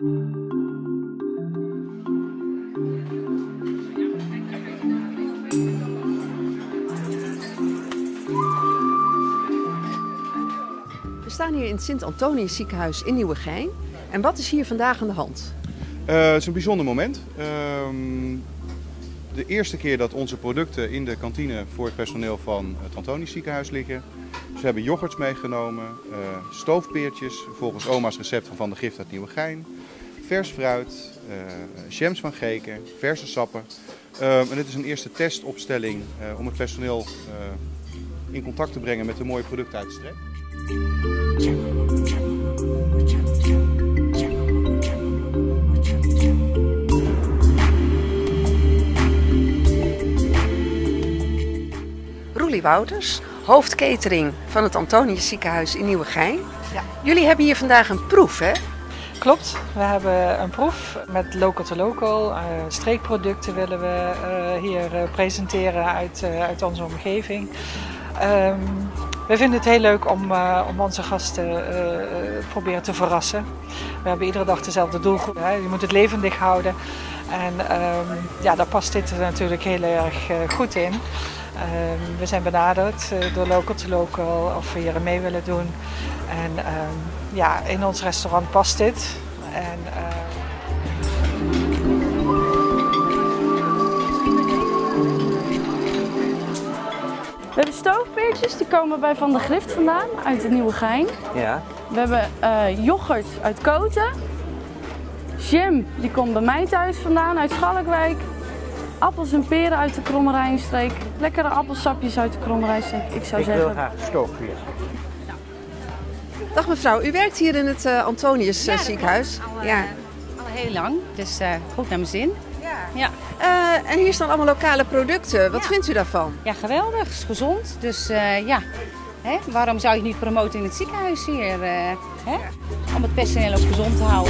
We staan hier in het Sint-Antonius ziekenhuis in Nieuwegein. En wat is hier vandaag aan de hand? Uh, het is een bijzonder moment. Ehm, de eerste keer dat onze producten in de kantine voor het personeel van het Antonius ziekenhuis liggen. We hebben yoghurts meegenomen, uh, stoofpeertjes volgens oma's recept van de gift uit Nieuwegein, vers fruit, uh, jams van geken, verse sappen. Ehm, en dit is een eerste testopstelling om het personeel in contact te brengen met de mooie producten uit de streek. Roelie Wouters, hoofdcatering van het Antonius ziekenhuis in Nieuwegein. Ja. Jullie hebben hier vandaag een proef, hè? Klopt, we hebben een proef met local to local. Uh, streekproducten willen we uh, hier uh, presenteren uit, uit onze omgeving. Um, we vinden het heel leuk om, om onze gasten uh, proberen te verrassen. We hebben iedere dag dezelfde doelgroep. Hè. Je moet het levendig houden. En um, ja, daar past dit natuurlijk heel erg goed in. Um, we zijn benaderd door Local to Local of we hier mee willen doen. En ja, in ons restaurant past dit. En, We hebben stoofpeertjes, die komen bij Van de Grift vandaan, uit het Nieuwe Gein. Ja. We hebben uh, yoghurt uit Koten. Jam, die komt bij mij thuis vandaan, uit Schalkwijk. Appels en peren uit de Krommerijnstreek. Lekkere appelsapjes uit de Krommerijnstreek. Ik zou Ik zeggen... wil graag stoofpeer. Dag mevrouw, u werkt hier in het uh, Antonius uh, Ja, ziekenhuis. Al, ja. al heel lang, dus uh, goed naar mijn zin. Ja. en hier staan allemaal lokale producten. Wat Ja. vindt u daarvan? Ja, geweldig. Is gezond. Dus eh, ja, hè? waarom zou je het niet promoten in het ziekenhuis hier? eh, hè? Om het personeel ook gezond te houden. Eh.